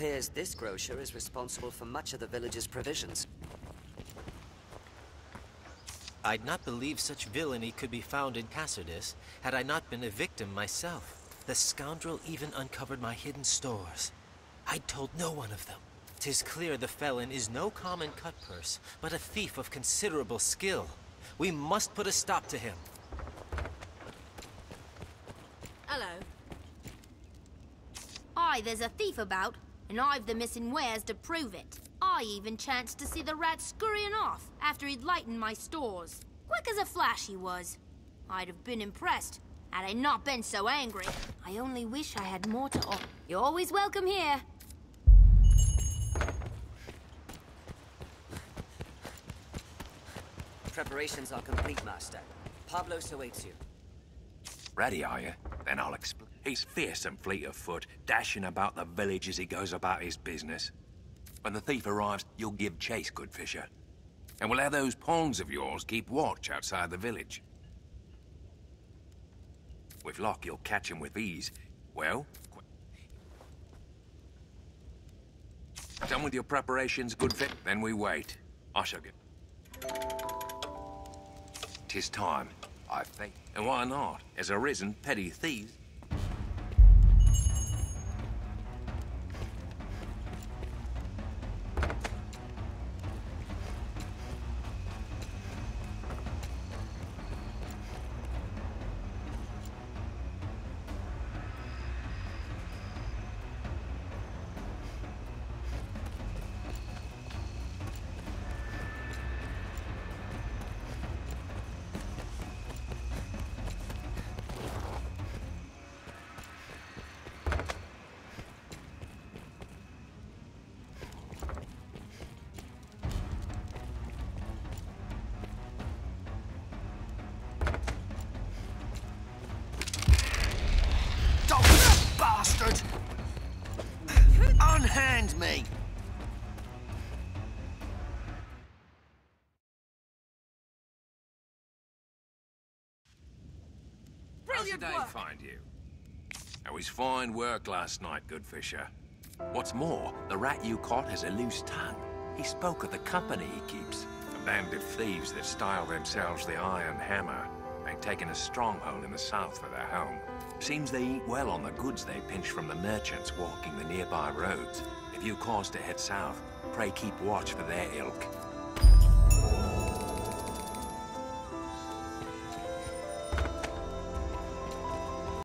appears this grocer is responsible for much of the village's provisions. I'd not believe such villainy could be found in Cassardis had I not been a victim myself. The scoundrel even uncovered my hidden stores. I'd told no one of them. Tis clear the felon is no common cutpurse, but a thief of considerable skill. We must put a stop to him. Hello. Aye, there's a thief about, and I've the missing wares to prove it. I even chanced to see the rat scurrying off after he'd lightened my stores. Quick as a flash he was. I'd have been impressed had I not been so angry. I only wish I had more to offer. You're always welcome here. Preparations are complete, Master. Pavlos awaits you. Ready, are you? Then I'll explain. He's fierce and fleet of foot, dashing about the village as he goes about his business. When the thief arrives, you'll give chase, good fisher. And we'll have those pawns of yours keep watch outside the village. With luck, you'll catch him with ease. Well, Done with your preparations, good fit? Then we wait. I shall get... Tis time, I think. And why not? As arisen petty thieves, Unhand me! How's the day find you? It was fine work last night, good fisher. What's more, the rat you caught has a loose tongue. He spoke of the company he keeps. A band of thieves that style themselves the Iron Hammer. They've taken a stronghold in the south for their home. Seems they eat well on the goods they pinch from the merchants walking the nearby roads. If you cause to head south, pray keep watch for their ilk.